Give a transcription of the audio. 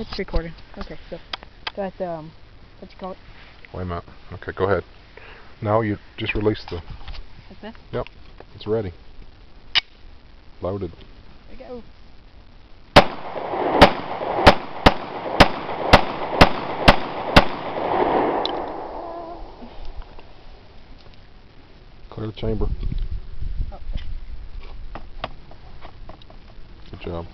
it's recording. Okay, so that um, what you call it? Wait a minute. Okay, go ahead. Now you just release the. That's it. Yep, it's ready. Loaded. There we go. Clear the chamber. Oh. Good job.